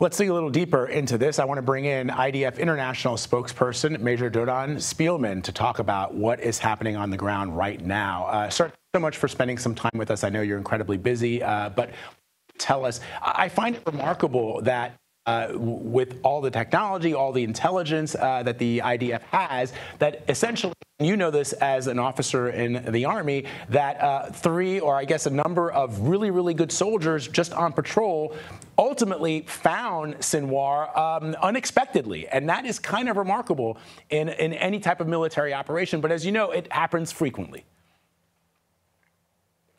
Let's dig a little deeper into this. I want to bring in IDF International spokesperson Major Doron Spielman to talk about what is happening on the ground right now. Uh, sir, so much for spending some time with us. I know you're incredibly busy, uh, but tell us. I find it remarkable that uh, with all the technology, all the intelligence uh, that the IDF has, that essentially, you know this as an officer in the Army, that uh, three, or I guess a number of really, really good soldiers just on patrol ultimately found Sinwar um, unexpectedly. And that is kind of remarkable in, in any type of military operation. But as you know, it happens frequently.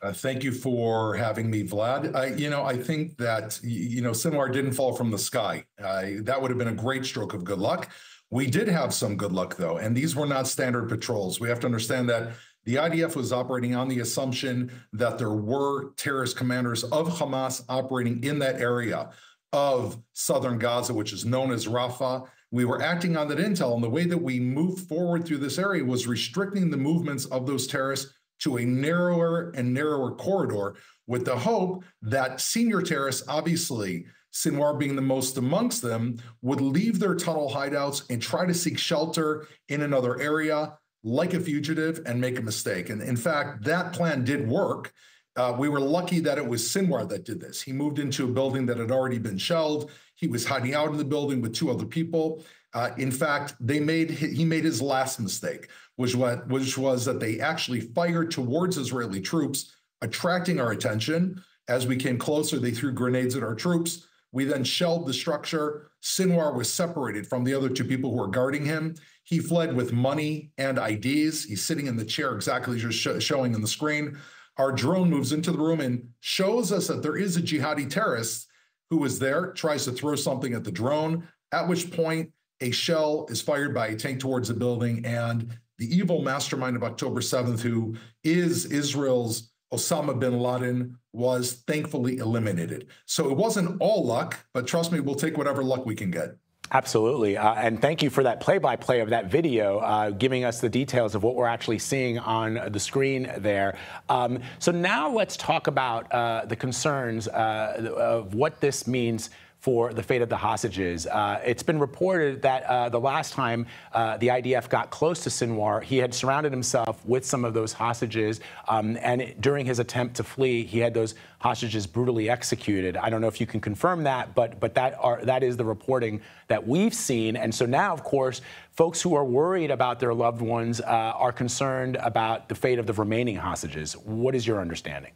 Uh, thank you for having me, Vlad. I, you know, I think that you know Sinwar didn't fall from the sky. Uh, that would have been a great stroke of good luck. We did have some good luck though, and these were not standard patrols. We have to understand that the IDF was operating on the assumption that there were terrorist commanders of Hamas operating in that area of southern Gaza, which is known as Rafah. We were acting on that intel, and the way that we moved forward through this area was restricting the movements of those terrorists to a narrower and narrower corridor with the hope that senior terrorists, obviously, Sinwar being the most amongst them, would leave their tunnel hideouts and try to seek shelter in another area like a fugitive and make a mistake. And in fact, that plan did work. Uh, we were lucky that it was Sinwar that did this. He moved into a building that had already been shelled. He was hiding out in the building with two other people. Uh, in fact, they made he made his last mistake, which what which was that they actually fired towards Israeli troops, attracting our attention. As we came closer, they threw grenades at our troops. We then shelled the structure. Sinwar was separated from the other two people who were guarding him. He fled with money and IDs. He's sitting in the chair exactly as you're sh- showing in the screen. Our drone moves into the room and shows us that there is a jihadi terrorist who is there, tries to throw something at the drone, at which point a shell is fired by a tank towards the building, and the evil mastermind of October 7th, who is Israel's Osama bin Laden, was thankfully eliminated. So it wasn't all luck, but trust me, we'll take whatever luck we can get. Absolutely. Uh, and thank you for that play by play of that video, uh, giving us the details of what we're actually seeing on the screen there. Um, so now let's talk about uh, the concerns uh, of what this means for the fate of the hostages. Uh, it's been reported that uh, the last time uh, the IDF got close to Sinwar, he had surrounded himself with some of those hostages, um, and during his attempt to flee, he had those hostages brutally executed. I don't know if you can confirm that, but but that are that is the reporting that we've seen. And so now, of course, folks who are worried about their loved ones uh, are concerned about the fate of the remaining hostages. What is your understanding?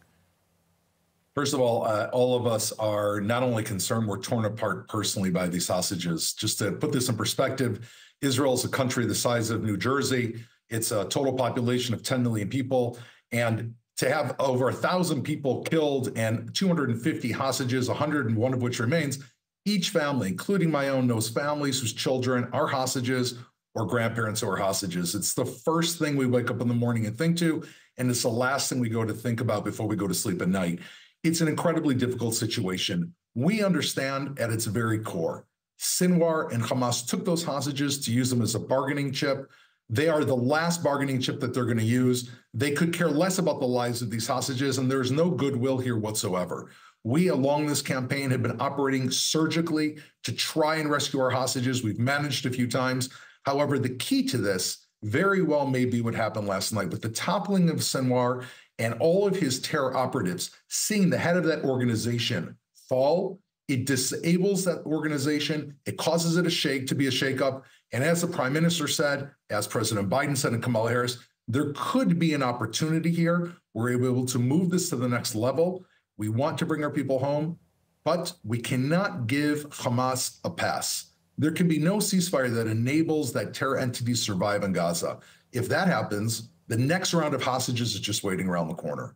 First of all, uh, all of us are not only concerned, we're torn apart personally by these sausages. Just to put this in perspective, Israel is a country the size of New Jersey. It's a total population of 10 million people. And to have over a thousand people killed and 250 hostages, 101 of which remains, each family, including my own, knows families whose children are hostages or grandparents who are hostages. It's the first thing we wake up in the morning and think to, and it's the last thing we go to think about before we go to sleep at night. It's an incredibly difficult situation. We understand at its very core, Sinwar and Hamas took those hostages to use them as a bargaining chip. They are the last bargaining chip that they're going to use. They could care less about the lives of these hostages, and there's no goodwill here whatsoever. We, along this campaign, have been operating surgically to try and rescue our hostages. We've managed a few times. However, the key to this very well may be what happened last night with the toppling of Sinwar and all of his terror operatives seeing the head of that organization fall, it disables that organization. It causes it a shake to be a shakeup. And as the prime minister said, as President Biden said and Kamala Harris, there could be an opportunity here. We're able to move this to the next level. We want to bring our people home, but we cannot give Hamas a pass. There can be no ceasefire that enables that terror entity survive in Gaza. If that happens, the next round of hostages is just waiting around the corner.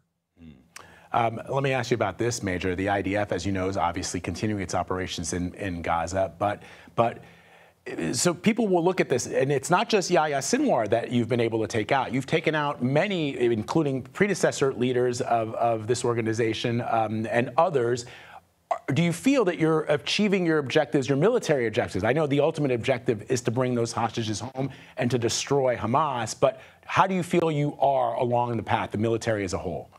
Um, let me ask you about this, Major. The IDF, as you know, is obviously continuing its operations in, in Gaza, but but so people will look at this, and it's not just Yahya Sinwar that you've been able to take out. You've taken out many, including predecessor leaders of, of this organization um, and others do you feel that you're achieving your objectives, your military objectives? I know the ultimate objective is to bring those hostages home and to destroy Hamas, but how do you feel you are along the path, the military as a whole?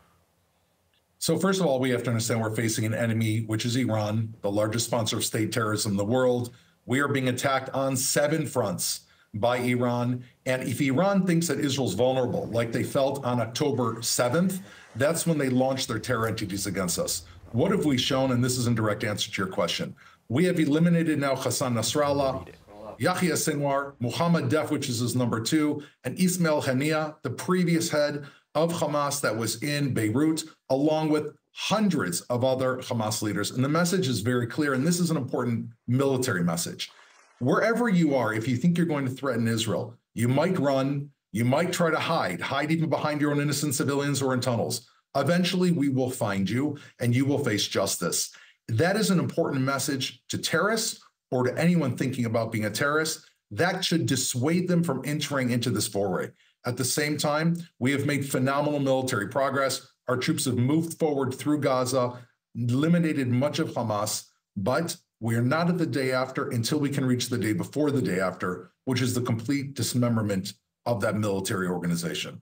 So, first of all, we have to understand we're facing an enemy, which is Iran, the largest sponsor of state terrorism in the world. We are being attacked on seven fronts by Iran. And if Iran thinks that Israel's vulnerable, like they felt on October 7th, that's when they launched their terror entities against us. What have we shown? And this is in direct answer to your question. We have eliminated now Hassan Nasrallah, Yahya Sinwar, Muhammad Deif, which is his number two, and Ismail Haniya, the previous head of Hamas that was in Beirut, along with hundreds of other Hamas leaders. And the message is very clear, and this is an important military message. Wherever you are, if you think you're going to threaten Israel, you might run, you might try to hide, hide even behind your own innocent civilians or in tunnels. Eventually, we will find you and you will face justice. That is an important message to terrorists or to anyone thinking about being a terrorist. That should dissuade them from entering into this foray. At the same time, we have made phenomenal military progress. Our troops have moved forward through Gaza, eliminated much of Hamas, but we are not at the day after until we can reach the day before the day after, which is the complete dismemberment of that military organization.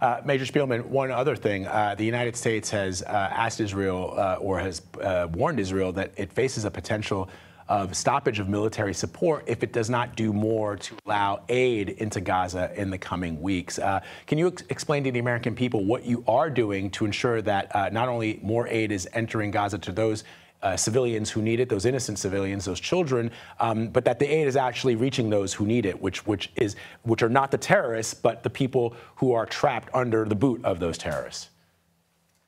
Uh, Major Spielman, one other thing. Uh, the United States has uh, asked Israel uh, or has uh, warned Israel that it faces a potential of stoppage of military support if it does not do more to allow aid into Gaza in the coming weeks. Uh, can you ex explain to the American people what you are doing to ensure that uh, not only more aid is entering Gaza to those uh, civilians who need it, those innocent civilians, those children, um, but that the aid is actually reaching those who need it, which which is which are not the terrorists, but the people who are trapped under the boot of those terrorists.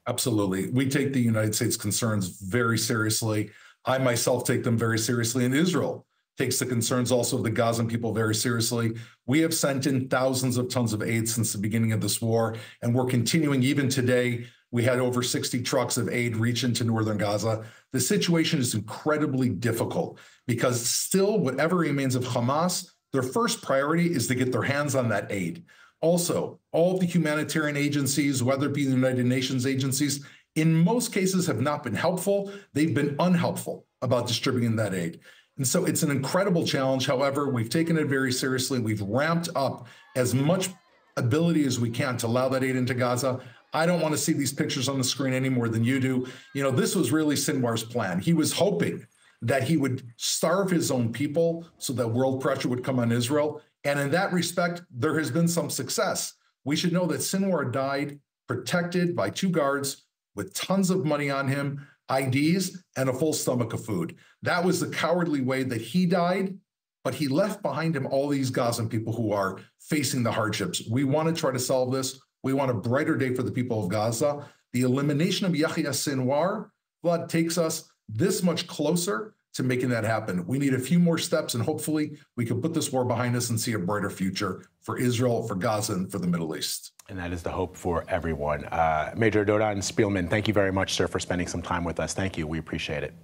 Absolutely, we take the United States concerns very seriously. I myself take them very seriously, and Israel takes the concerns also of the Gazan people very seriously. We have sent in thousands of tons of aid since the beginning of this war, and we're continuing even today. We had over 60 trucks of aid reach into northern Gaza. The situation is incredibly difficult because still, whatever remains of Hamas, their first priority is to get their hands on that aid. Also, all the humanitarian agencies, whether it be the United Nations agencies, in most cases have not been helpful. They've been unhelpful about distributing that aid. And so it's an incredible challenge. However, we've taken it very seriously. We've ramped up as much ability as we can to allow that aid into Gaza. I don't want to see these pictures on the screen any more than you do. You know, this was really Sinwar's plan. He was hoping that he would starve his own people so that world pressure would come on Israel. And in that respect, there has been some success. We should know that Sinwar died protected by two guards with tons of money on him, IDs, and a full stomach of food. That was the cowardly way that he died, but he left behind him all these Gazan people who are facing the hardships. We want to try to solve this. We want a brighter day for the people of Gaza. The elimination of Yahya Sinwar, Vlad, takes us this much closer to making that happen. We need a few more steps, and hopefully, we can put this war behind us and see a brighter future for Israel, for Gaza, and for the Middle East. And that is the hope for everyone. Uh, Major Doron Spielman, thank you very much, sir, for spending some time with us. Thank you. We appreciate it.